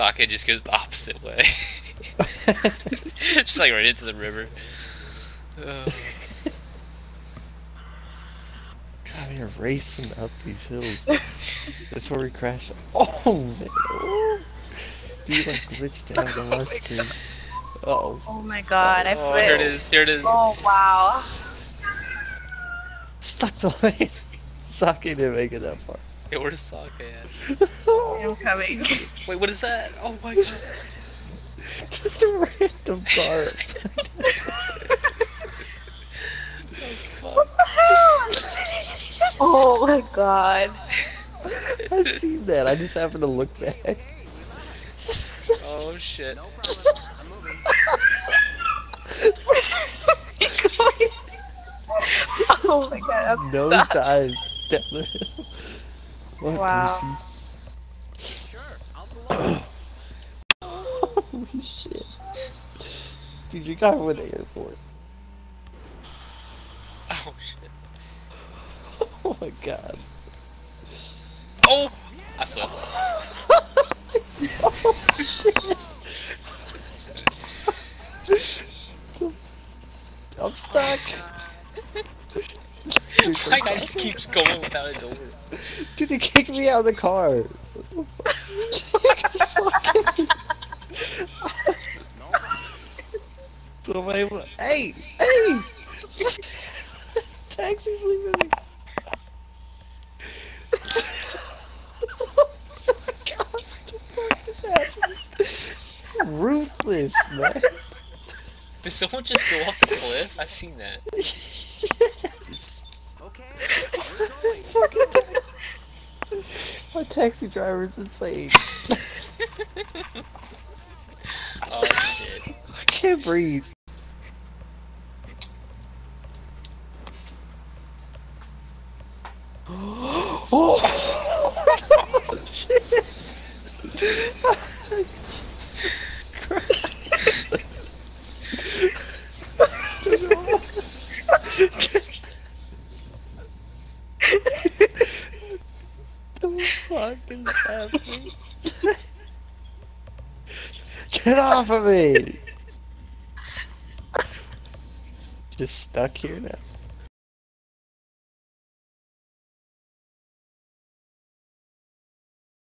Sake just goes the opposite way. just like right into the river. Uh, God, we are racing up these hills. That's where we crash. Oh man. Ooh. Dude like glitched out on my screen. Uh oh. Oh my god, I oh, here it is. Here it is. Oh wow. Stuck the lane. Sake didn't make it that far. Hey, where's Sake at? I'm coming. Wait, what is that? Oh my god. Just a random car. Fuck. oh my god. I seen that. I just happened to look back. Oh shit. No problem. I'm moving. oh my god, I'm No stuck. What Wow. Holy shit. Dude, you got with the airport. Oh shit. Oh my god. Oh! I flipped. Oh shit. I'm stuck. Dude, My guy just keeps going without a door. Dude, he kicked me out of the car. so I'm able hey, hey! Taxi's leaving me. God, what the fuck is? Ruthless, man. Did someone just go off the cliff? I've seen that. yes. My taxi driver's insane. Oh shit. I can't breathe. oh! Shit! the fuck happening? Get off of me! Just stuck here now.